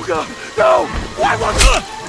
God! No! Why was... Ah!